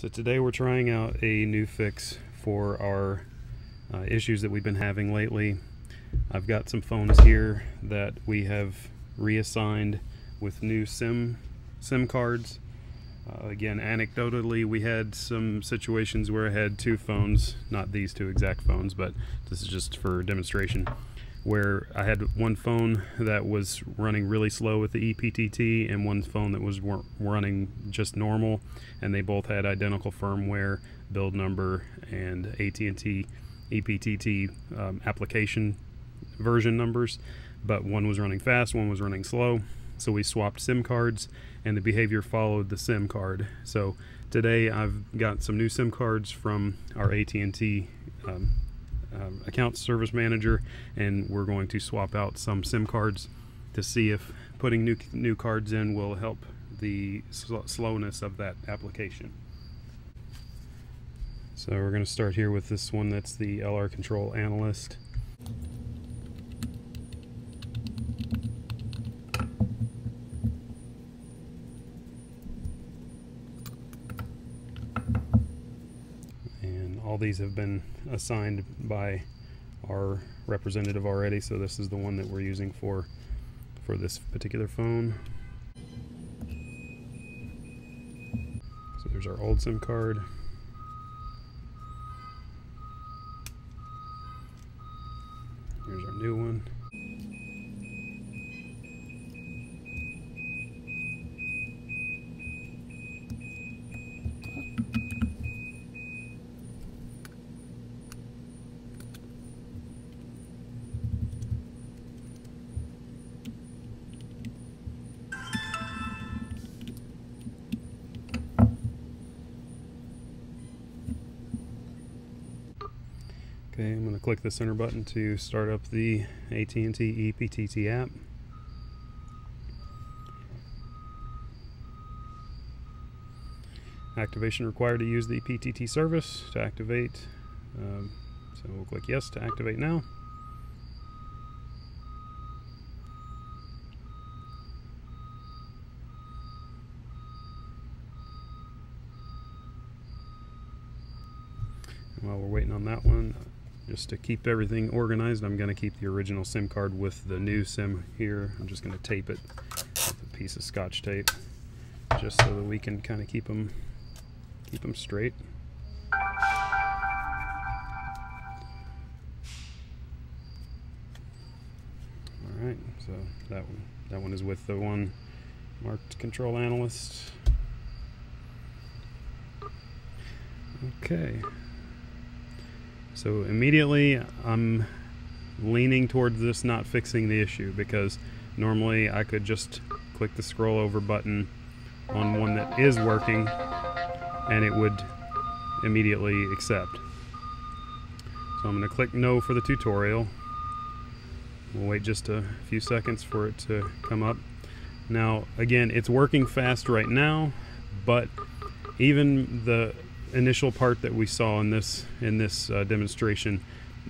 So today we're trying out a new fix for our uh, issues that we've been having lately. I've got some phones here that we have reassigned with new SIM SIM cards. Uh, again, anecdotally, we had some situations where I had two phones, not these two exact phones, but this is just for demonstration, where I had one phone that was running really slow with the EPTT and one phone that was running just normal and they both had identical firmware, build number, and AT&T EPTT um, application version numbers, but one was running fast, one was running slow. So we swapped SIM cards and the behavior followed the SIM card. So today I've got some new SIM cards from our AT&T um, um, account service manager and we're going to swap out some SIM cards to see if putting new new cards in will help the sl slowness of that application. So we're going to start here with this one that's the LR Control Analyst. All these have been assigned by our representative already so this is the one that we're using for for this particular phone. So there's our old SIM card Okay, I'm going to click the center button to start up the AT&T EPTT app. Activation required to use the EPTT service to activate. Um, so we'll click yes to activate now. while we're waiting on that one, just to keep everything organized, I'm going to keep the original SIM card with the new SIM here. I'm just going to tape it with a piece of scotch tape just so that we can kind of keep them keep them straight. All right, so that one that one is with the one marked control analyst. Okay. So immediately I'm leaning towards this not fixing the issue because normally I could just click the scroll over button on one that is working and it would immediately accept. So I'm going to click no for the tutorial. We'll wait just a few seconds for it to come up. Now again it's working fast right now but even the initial part that we saw in this in this uh, demonstration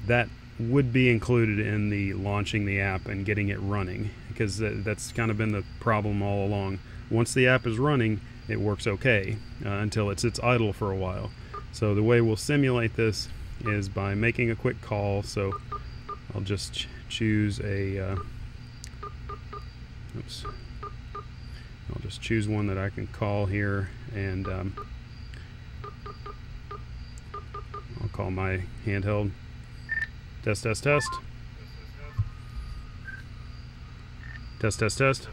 that would be included in the launching the app and getting it running because that's kind of been the problem all along. Once the app is running it works okay uh, until it sits idle for a while. So the way we'll simulate this is by making a quick call. So I'll just ch choose a uh, oops. I'll just choose one that I can call here and um, call my handheld. Test, test, test. Test, test, test.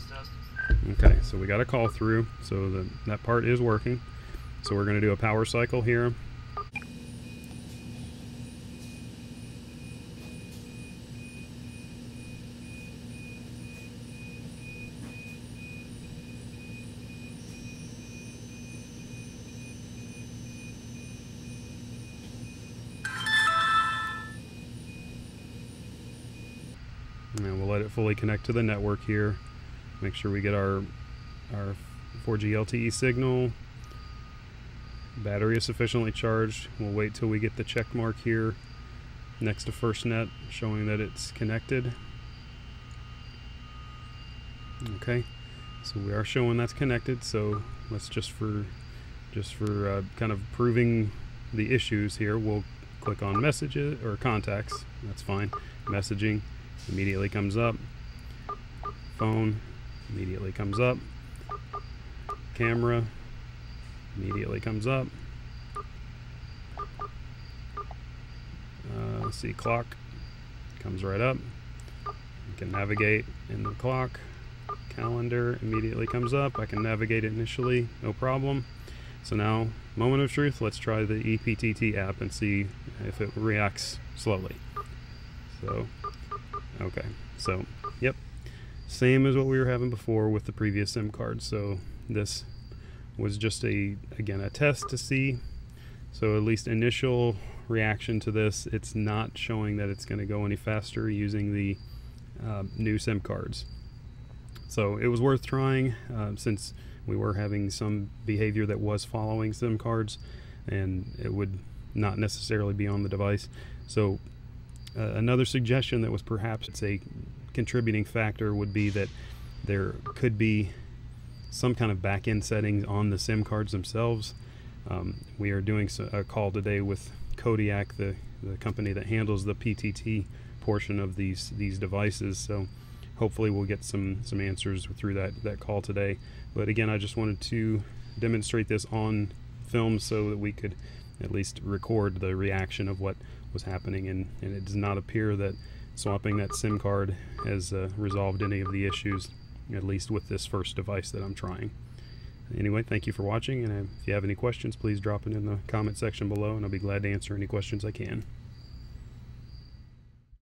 Okay, so we got a call through, so the, that part is working. So we're going to do a power cycle here. and we'll let it fully connect to the network here make sure we get our our 4G LTE signal battery is sufficiently charged we'll wait till we get the check mark here next to FirstNet showing that it's connected okay so we are showing that's connected so let's just for just for uh, kind of proving the issues here, we'll click on messages or contacts. That's fine. Messaging immediately comes up. Phone immediately comes up. Camera immediately comes up. Uh, see, clock comes right up. You can navigate in the clock. Calendar immediately comes up. I can navigate it initially, no problem. So now, moment of truth, let's try the EPTT app and see if it reacts slowly. So, okay, so, yep, same as what we were having before with the previous SIM card. So this was just a, again, a test to see. So at least initial reaction to this, it's not showing that it's going to go any faster using the uh, new SIM cards. So it was worth trying uh, since we were having some behavior that was following SIM cards and it would not necessarily be on the device. So uh, another suggestion that was perhaps it's a contributing factor would be that there could be some kind of back-end settings on the SIM cards themselves. Um, we are doing a call today with Kodiak, the, the company that handles the PTT portion of these these devices. So hopefully we'll get some some answers through that that call today. But again, I just wanted to demonstrate this on film so that we could at least record the reaction of what was happening and, and it does not appear that swapping that SIM card has uh, resolved any of the issues at least with this first device that I'm trying. Anyway, thank you for watching, and if you have any questions, please drop it in the comment section below, and I'll be glad to answer any questions I can.